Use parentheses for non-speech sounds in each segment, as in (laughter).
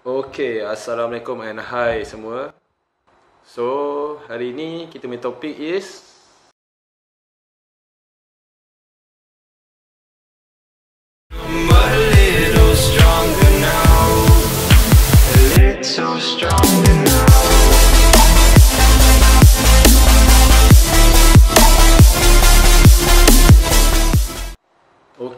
Okay, Assalamualaikum and hi semua. So, hari ni kita punya topik is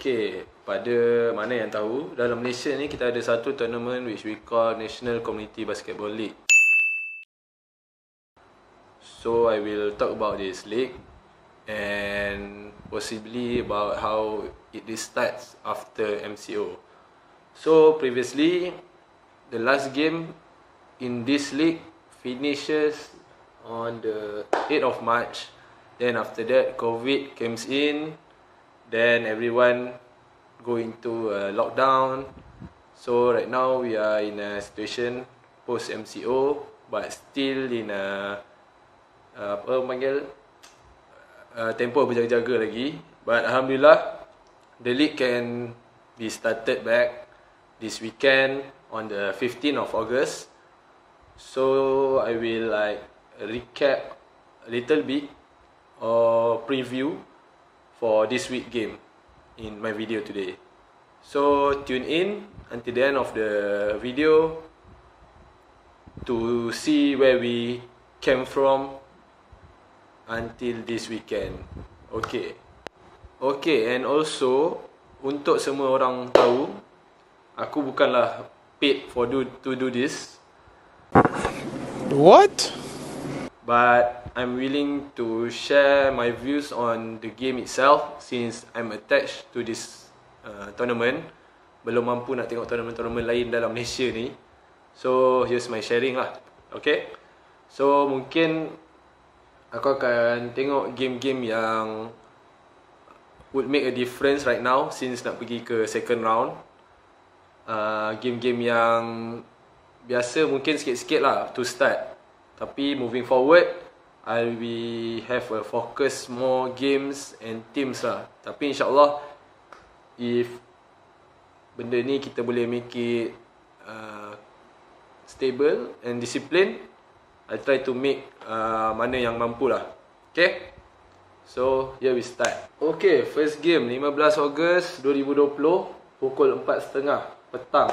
Okay, pada mana yang tahu, dalam Malaysia ni kita ada satu tournament which we call National Community Basketball League. So, I will talk about this league and possibly about how it starts after MCO. So, previously, the last game in this league finishes on the 8th of March. Then after that, COVID comes in Then everyone go into a lockdown. So right now we are in a situation post MCO but still in a uh, apa panggil uh, tempo berjaga-jaga lagi. But alhamdulillah the league can be started back this weekend on the 15th of August. So I will like recap a little bit or preview for this week game in my video today. So tune in until the end of the video to see where we came from until this weekend. Okay. Okay and also untuk semua orang tahu aku bukanlah paid for do to do this What? but I'm willing to share my views on the game itself since I'm attached to this uh, tournament. Belum mampu nak tengok tournament-tournament lain dalam Malaysia ni. So here's my sharing lah. Okay. So mungkin aku akan tengok game-game yang would make a difference right now since nak pergi ke second round. Uh, game-game yang biasa mungkin sikit-sikit lah to start. Tapi moving forward, I'll be have a focus more games and teams lah. Tapi insyaAllah, if benda ni kita boleh make it uh, stable and discipline, I try to make uh, mana yang mampu lah. Okay? So, here we start. Okay, first game 15 Ogos 2020 pukul 4.30 petang.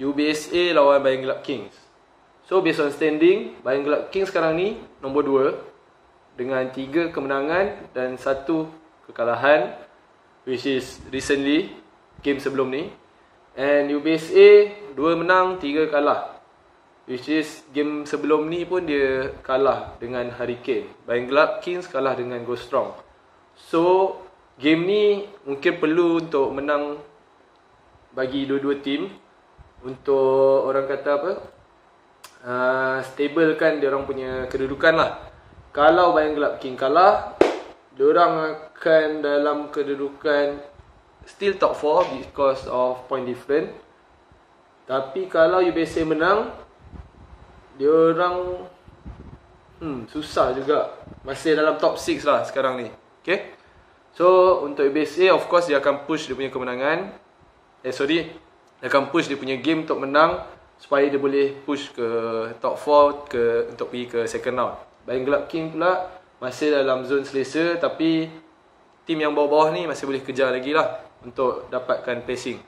UBSA lawan Gelap Kings. So based on standing, Bayang Gelap Kings sekarang ni nombor 2 dengan 3 kemenangan dan 1 kekalahan which is recently game sebelum ni. And UBSA 2 menang, 3 kalah. Which is game sebelum ni pun dia kalah dengan Hurricane. Bayang Gelap Kings kalah dengan Go Strong. So game ni mungkin perlu untuk menang bagi dua-dua tim untuk orang kata apa uh, stable kan dia orang punya kedudukan lah. Kalau Bayang Gelap King kalah, dia orang akan dalam kedudukan still top 4 because of point different. Tapi kalau UBC menang, dia orang hmm susah juga. Masih dalam top 6 lah sekarang ni. Okay? So untuk UBC of course dia akan push dia punya kemenangan. Eh sorry, dia akan push dia punya game untuk menang supaya dia boleh push ke top 4 ke untuk pergi ke second round. Gelap King pula masih dalam zone selesa tapi tim yang bawah-bawah ni masih boleh kejar lagi lah untuk dapatkan placing.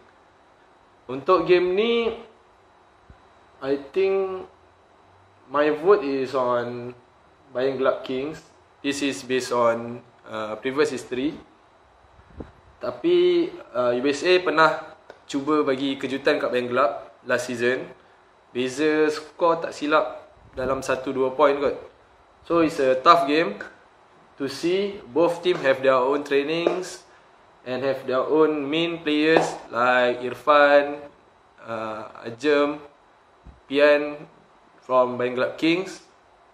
Untuk game ni I think my vote is on Bayang Gelap Kings. This is based on uh, previous history. Tapi uh, USA pernah cuba bagi kejutan kat Bayang Gelap last season. Beza skor tak silap dalam 1-2 point kot. So it's a tough game to see. Both team have their own trainings and have their own main players like Irfan, uh, Ajem, Pian from Gelap Kings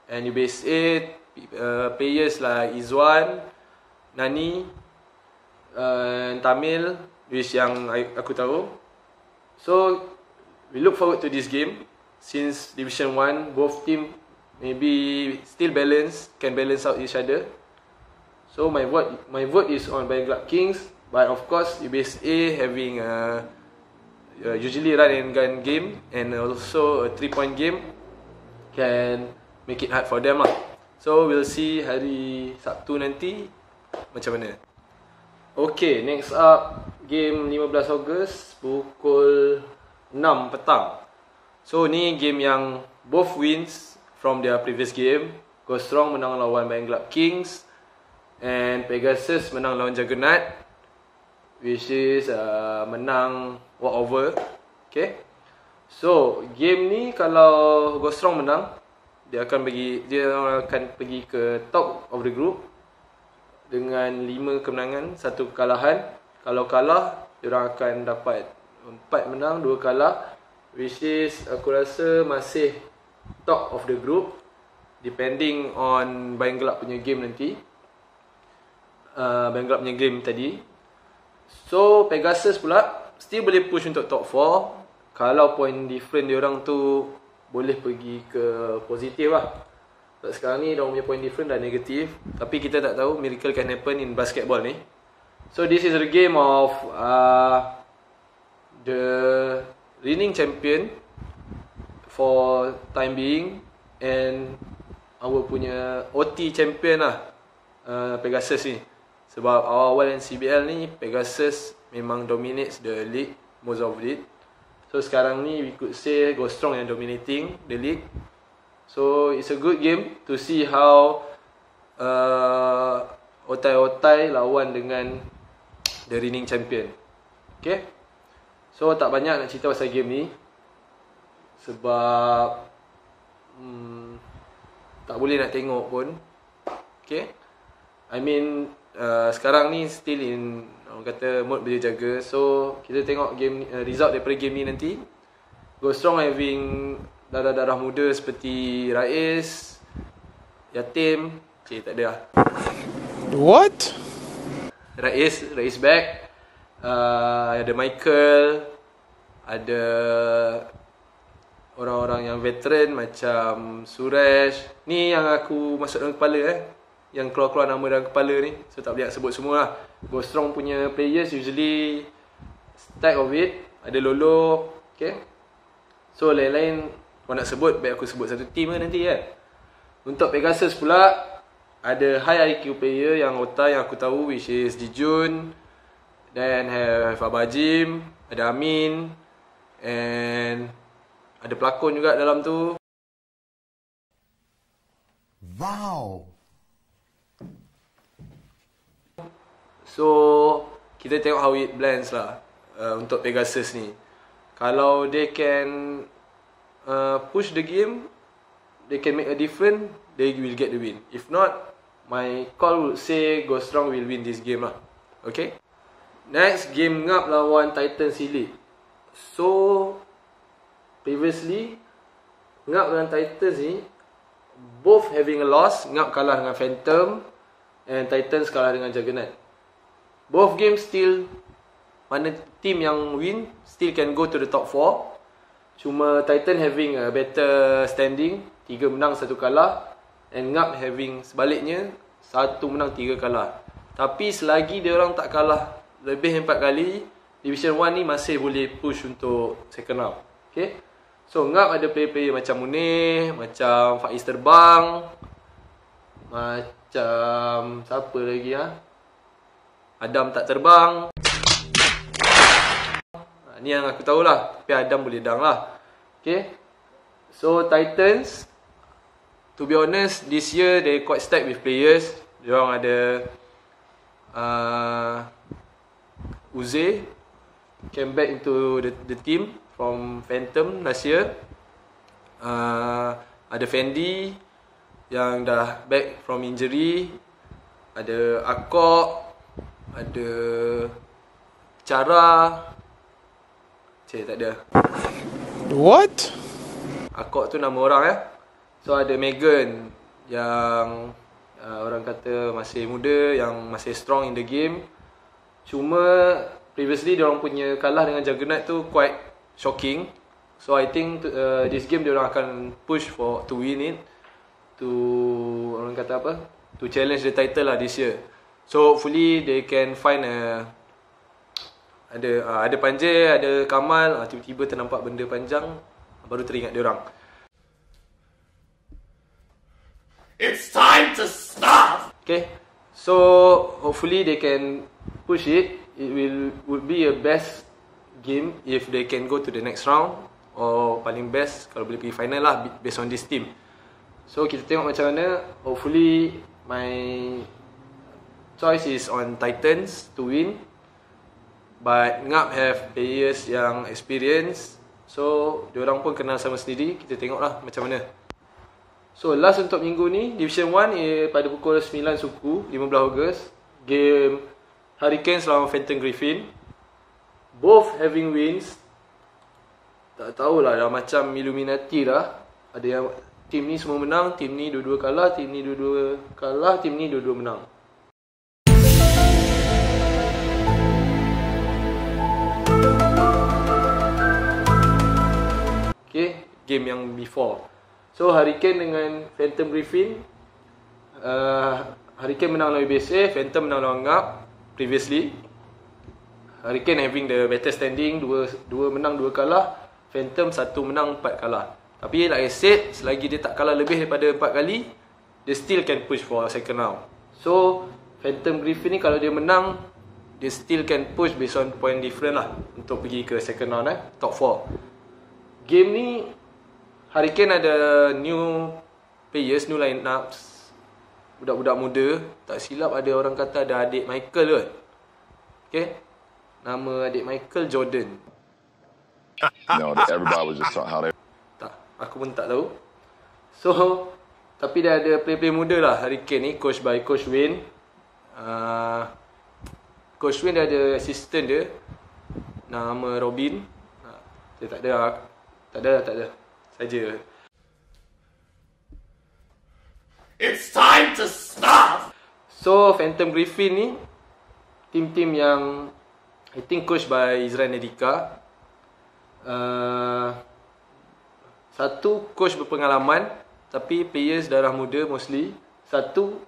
and USA uh, players like Izwan, Nani, uh, and Tamil which yang aku tahu. So we look forward to this game since Division 1 both team maybe still balance can balance out each other. So my vote my vote is on Bayang Gelap Kings but of course UBSA having a uh, usually run and gun game and also a 3 point game can make it hard for them lah. So we'll see hari Sabtu nanti macam mana. Okay, next up game 15 Ogos pukul 6 petang. So ni game yang both wins from their previous game. Go Strong menang lawan Bayang Club Kings and Pegasus menang lawan Juggernaut which is uh, menang walkover. Okay. So, game ni kalau Go Strong menang, dia akan bagi dia akan pergi ke top of the group dengan 5 kemenangan, satu kekalahan. Kalau kalah, dia akan dapat 4 menang, 2 kalah which is aku rasa masih top of the group depending on Bayang Gelap punya game nanti. Uh, Bayang Gelap punya game tadi. So Pegasus pula still boleh push untuk top 4 kalau point different dia orang tu boleh pergi ke positif lah. Sebab sekarang ni dia punya point different dah negatif tapi kita tak tahu miracle can happen in basketball ni. So this is the game of uh, the reigning champion for time being and our punya OT champion lah uh, Pegasus ni. Sebab awal-awal NCBL ni Pegasus memang dominates the league most of it. So sekarang ni we could say Go Strong yang dominating the league. So it's a good game to see how uh, otai-otai lawan dengan the reigning champion. Okay. So tak banyak nak cerita pasal game ni. Sebab hmm, tak boleh nak tengok pun. Okay. I mean uh, sekarang ni still in orang kata mode berjaga so kita tengok game uh, result daripada game ni nanti Go Strong having darah-darah muda seperti Rais Yatim Cik tak ada lah What? Rais Rais back uh, ada Michael ada orang-orang yang veteran macam Suresh. Ni yang aku masuk dalam kepala eh. Yang keluar-keluar nama dalam kepala ni. So tak boleh nak sebut semua lah Go Strong punya players usually Stack of it. Ada Lolo Okay. So lain-lain Kau nak sebut Baik aku sebut satu team lah nanti kan Untuk Pegasus pula Ada high IQ player yang Ota yang aku tahu Which is Dijun Then have Abajim Ada Amin And Ada pelakon juga dalam tu Wow. So kita tengok how it blends lah uh, untuk Pegasus ni. Kalau they can uh, push the game, they can make a difference, they will get the win. If not, my call would say Go Strong will win this game lah. Okay. Next game ngap lawan Titan Elite. So previously ngap dengan Titans ni both having a loss, ngap kalah dengan Phantom and Titans kalah dengan Juggernaut. Both games still mana team yang win still can go to the top 4. Cuma Titan having a better standing, 3 menang 1 kalah and Ngap having sebaliknya 1 menang 3 kalah. Tapi selagi dia orang tak kalah lebih 4 kali, Division 1 ni masih boleh push untuk second round. Okay? So Ngap ada player-player macam Munir, macam Faiz Terbang, macam siapa lagi? Ha? Adam tak terbang. Ha, ni yang aku tahulah. Tapi Adam boleh dang lah. Okay. So Titans. To be honest, this year they quite stacked with players. Diorang ada uh, Uze came back into the, the team from Phantom last year. Uh, ada Fendi yang dah back from injury. Ada Akok ada cara Cik tak ada What? Akok tu nama orang eh So ada Megan Yang uh, Orang kata masih muda Yang masih strong in the game Cuma Previously dia orang punya kalah dengan Juggernaut tu Quite shocking So I think uh, This game dia orang akan push for To win it To Orang kata apa To challenge the title lah this year So hopefully they can find a ada uh, ada Panjir, ada Kamal, uh, tiba-tiba ternampak benda panjang, baru teringat dia orang. It's time to stop! Okay. So hopefully they can push it. It will would be a best game if they can go to the next round or paling best kalau boleh pergi final lah based on this team. So kita tengok macam mana. Hopefully my choice is on Titans to win. But Ngap have players yang experience. So diorang pun kenal sama sendiri. Kita tengoklah macam mana. So last untuk minggu ni Division 1 eh, pada pukul 9 suku 15 Ogos Game Hurricanes lawan Phantom Griffin. Both having wins. Tak tahulah dah macam Illuminati dah Ada yang Tim ni semua menang Tim ni dua-dua kalah Tim ni dua-dua kalah Tim ni dua-dua menang. Okay Game yang before. So Hurricane dengan Phantom Griffin. Uh, Hurricane menang lawan UBSA Phantom menang lawan Ngap Previously Hurricane having the better standing Dua, dua menang, dua kalah Phantom satu menang, empat kalah. Tapi like I said Selagi dia tak kalah lebih daripada empat kali Dia still can push for second round. So Phantom Griffin ni kalau dia menang Dia still can push based on point different lah Untuk pergi ke second round eh Top 4 Game ni Hurricane ada new players, new lineups. Budak-budak muda. Tak silap ada orang kata ada adik Michael kot. Okay. Nama adik Michael Jordan. Know, everybody was just how they Tak. Aku pun tak tahu. So, tapi dia ada play-play muda lah Hurricane ni. Coach by Coach Wayne. Uh, Coach Wayne dia ada assistant dia. Nama Robin. Uh, dia tak ada. Tak ada, tak ada. Saja. It's time to stop! So Phantom Griffin ni Tim-tim yang I think coach by Izran Nedika uh, Satu coach berpengalaman Tapi players darah muda mostly. Satu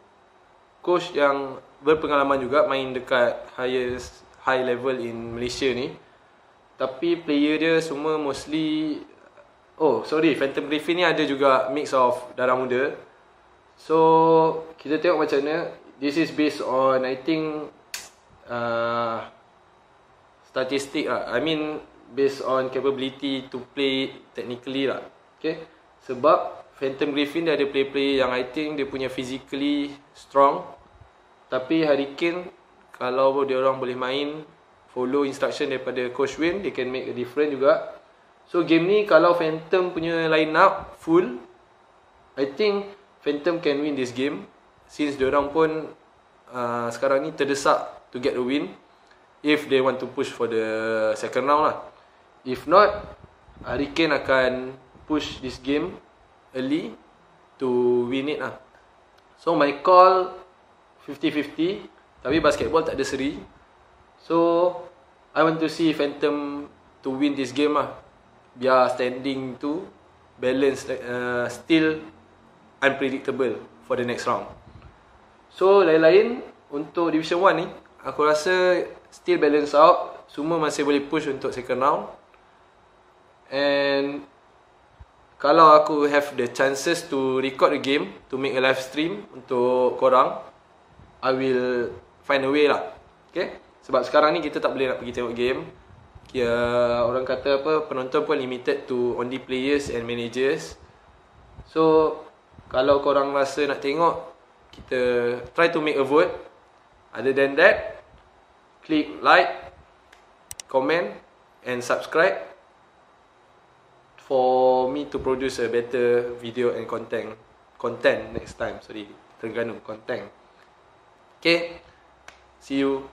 coach yang berpengalaman juga Main dekat highest high level in Malaysia ni. Tapi player dia semua mostly Oh sorry Phantom Griffin ni ada juga mix of darah muda So kita tengok macam mana. This is based on I think (tsk) uh, statistic lah. I mean based on capability to play technically lah. Okay. Sebab Phantom Griffin dia ada play-play yang I think dia punya physically strong. Tapi Hurricane kalau dia orang boleh main follow instruction daripada Coach Win, they can make a difference juga. So game ni kalau Phantom punya line up full, I think Phantom can win this game since diorang pun uh, sekarang ni terdesak to get the win if they want to push for the second round lah. If not, Hurricane akan push this game early to win it lah. So my call 50-50 tapi basketball tak ada seri. So I want to see Phantom to win this game lah. Biar standing tu balance uh, still unpredictable for the next round. So lain-lain untuk Division 1 ni aku rasa still balance out, semua masih boleh push untuk second round. And kalau aku have the chances to record the game to make a live stream untuk korang, I will find a way lah. Okay? Sebab sekarang ni kita tak boleh nak pergi tengok game. Kira orang kata apa penonton pun limited to only players and managers. So kalau korang rasa nak tengok kita try to make a vote. Other than that click like comment and subscribe for me to produce a better video and content content next time. Sorry Terengganu content. Okay see you